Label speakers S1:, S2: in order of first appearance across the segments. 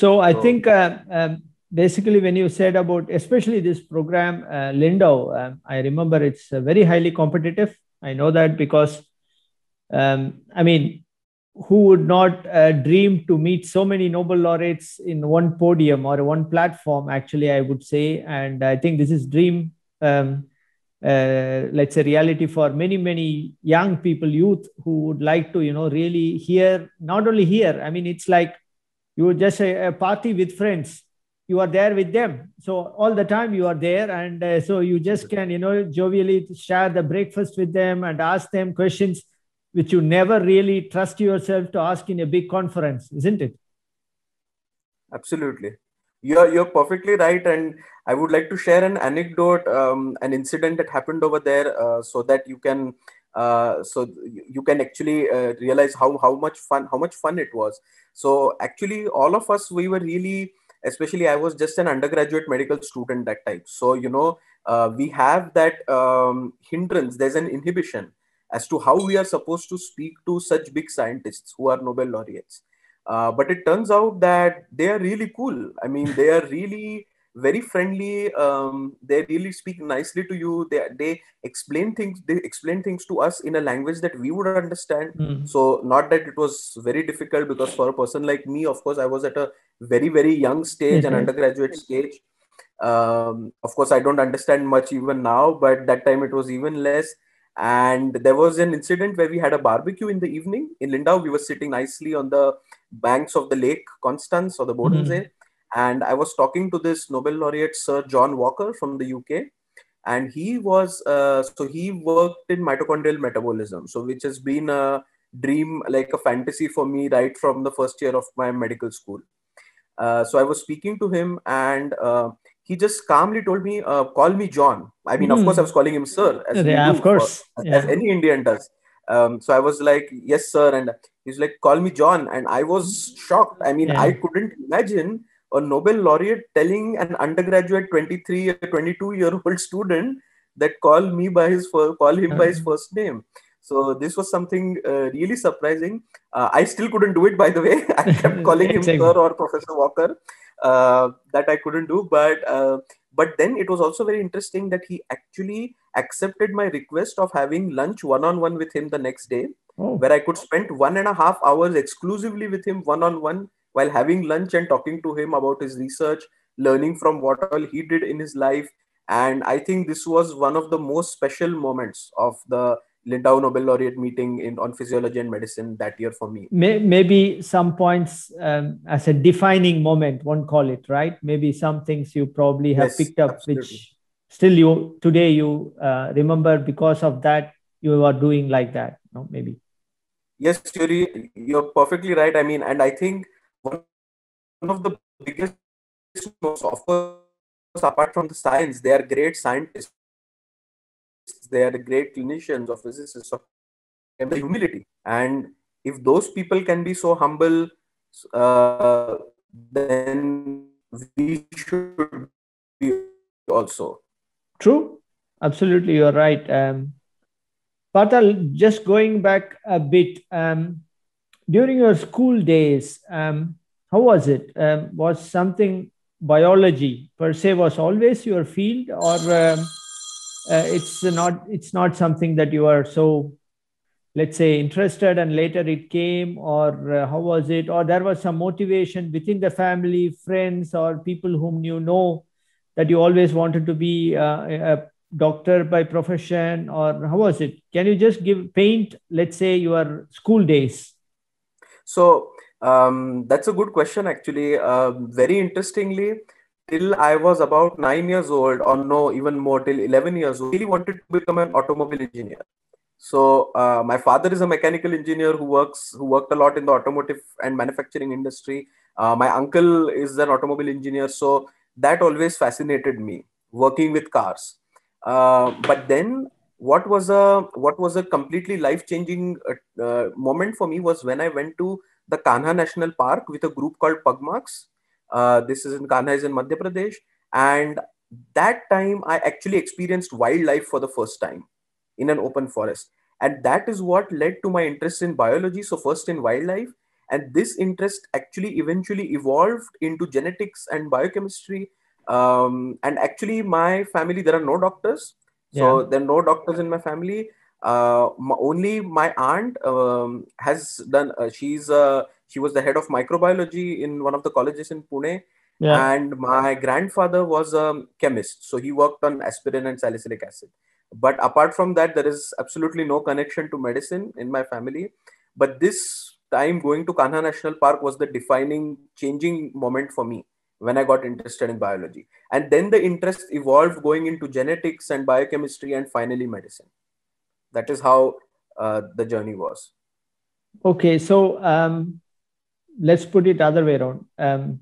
S1: So I think uh, um, basically when you said about especially this program uh, Lindau, um, I remember it's uh, very highly competitive. I know that because um, I mean, who would not uh, dream to meet so many Nobel laureates in one podium or one platform? Actually, I would say, and I think this is dream. Um, uh, let's say reality for many many young people youth who would like to you know really hear not only hear i mean it's like you just a, a party with friends. You are there with them. So all the time you are there and uh, so you just can you know jovially share the breakfast with them and ask them questions which you never really trust yourself to ask in a big conference isn't it?
S2: Absolutely. You're you're perfectly right. And i would like to share an anecdote um, an incident that happened over there uh, so that you can uh, so you can actually uh, realize how how much fun how much fun it was. So actually all of us we were really especially i was just an undergraduate medical student that time. So you know uh, we have that um, hindrance. There's an inhibition as to how we are supposed to speak to such big scientists who are nobel laureates. Uh, but it turns out that they are really cool. I mean, they are really very friendly. Um, they really speak nicely to you. They they explain things. They explain things to us in a language that we would understand. Mm. So not that it was very difficult because for a person like me, of course, I was at a very very young stage, mm-hmm. an undergraduate stage. Um, of course, I don't understand much even now, but that time it was even less. And there was an incident where we had a barbecue in the evening in Lindau. We were sitting nicely on the banks of the lake Constance or the Bodensee. Mm-hmm. And I was talking to this Nobel laureate, Sir John Walker from the UK. And he was, uh, so he worked in mitochondrial metabolism. So, which has been a dream, like a fantasy for me right from the first year of my medical school. Uh, so, I was speaking to him and uh, he just calmly told me, uh, call me John. I mean, mm. of hmm. course, I was calling him Sir.
S1: As yeah, of course.
S2: For, yeah. As any Indian does. Um, so I was like, yes, sir. And he's like, call me John. And I was shocked. I mean, yeah. I couldn't imagine a Nobel laureate telling an undergraduate 23 or 22 year old student that call me by his first, call him by his uh-huh. first name. So this was something uh, really surprising. Uh, I still couldn't do it, by the way. I kept calling him sir or Professor Walker. Uh, that I couldn't do, but uh, but then it was also very interesting that he actually accepted my request of having lunch one on one with him the next day, oh. where I could spend one and a half hours exclusively with him one on one while having lunch and talking to him about his research, learning from what all he did in his life. And I think this was one of the most special moments of the Lindau Nobel laureate meeting in on physiology and medicine that year for me.
S1: Maybe some points um, as a defining moment, one call it right. Maybe some things you probably have yes, picked up, absolutely. which still you today you uh, remember because of that you are doing like that no maybe
S2: yes Yuri, you're perfectly right i mean and i think one of the biggest of course apart from the science they are great scientists. They are great clinicians or physicists of and the humility. And if those people can be so humble uh, then we should be also.
S1: True, absolutely, you're right. Um, Parthal, just going back a bit, um, during your school days, um, how was it? Um, was something biology per se was always your field, or um, uh, it's not? It's not something that you are so, let's say, interested, and later it came, or uh, how was it? Or there was some motivation within the family, friends, or people whom you know that you always wanted to be uh, a doctor by profession or how was it can you just give paint let's say your school days
S2: so um, that's a good question actually. Uh, very interestingly till i was about 9 years old or no even more till 11 years old I really wanted to become an automobile engineer. So uh, my father is a mechanical engineer who works who worked a lot in the automotive and manufacturing industry. Uh, my uncle is an automobile engineer so that always fascinated me working with cars. Uh, but then what was a what was a completely life changing uh, uh, moment for me was when i went to the kanha national park with a group called pugmarks uh, this is in kanha is in madhya pradesh. And that time i actually experienced wildlife for the first time in an open forest. And that is what led to my interest in biology. So first in wildlife. And this interest actually eventually evolved into genetics and biochemistry. Um, and actually my family there are no doctors so yeah. there are no doctors in my family. Uh, my, only my aunt um, has done uh, she's uh, she was the head of microbiology in one of the colleges in pune. Yeah. and my grandfather was a chemist. So he worked on aspirin and salicylic acid. But apart from that there is absolutely no connection to medicine in my family. But this time going to kanha national park was the defining changing moment for me when i got interested in biology. And then the interest evolved going into genetics and biochemistry and finally medicine. That is how uh, the journey was.
S1: Okay so um, let's put it other way around. Um,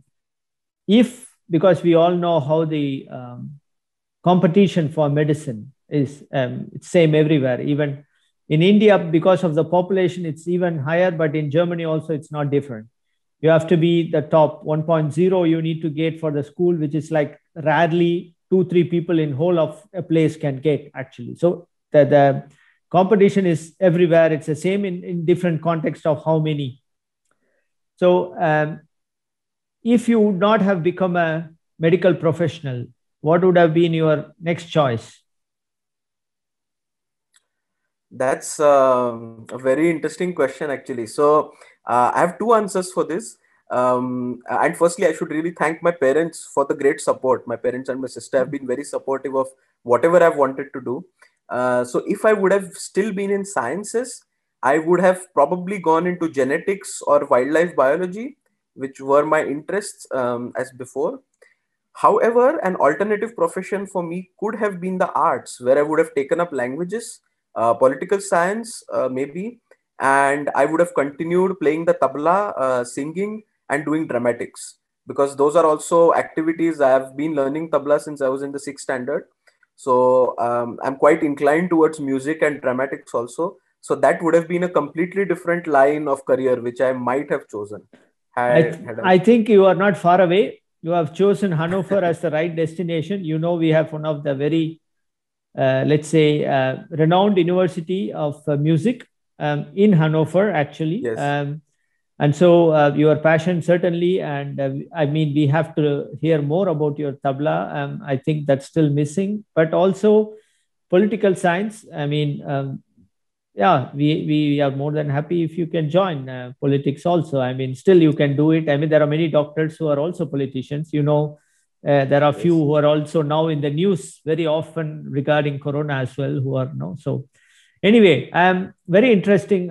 S1: if because we all know how the um, competition for medicine is um, it's same everywhere. Even in india because of the population it's even higher but in germany also it's not different you have to be the top 1.0 you need to get for the school which is like rarely two three people in whole of a place can get actually. So the, the competition is everywhere. It's the same in, in different context of how many. So um, if you would not have become a medical professional what would have been your next choice?
S2: That's um, a very interesting question actually. So uh, i have two answers for this. Um, and firstly i should really thank my parents for the great support. My parents and my sister have been very supportive of whatever i've wanted to do. Uh, so if I would have still been in sciences, I would have probably gone into genetics or wildlife biology, which were my interests um, as before. However, an alternative profession for me could have been the arts, where I would have taken up languages, uh, political science, uh, maybe, and I would have continued playing the tabla, uh, singing, and doing dramatics because those are also activities I have been learning tabla since I was in the sixth standard so um, I'm quite inclined towards music and dramatics also. So that would have been a completely different line of career, which I might have chosen.
S1: Had, I, had I think you are not far away. You have chosen Hanover as the right destination. You know, we have one of the very, uh, let's say, uh, renowned university of uh, music um, in Hanover, actually. Yes. Um, and so uh, your passion certainly and uh, i mean we have to hear more about your tabla um, i think that's still missing but also political science i mean um, yeah we, we are more than happy if you can join uh, politics also i mean still you can do it i mean there are many doctors who are also politicians you know uh, there are yes. few who are also now in the news very often regarding corona as well who are no so anyway um very interesting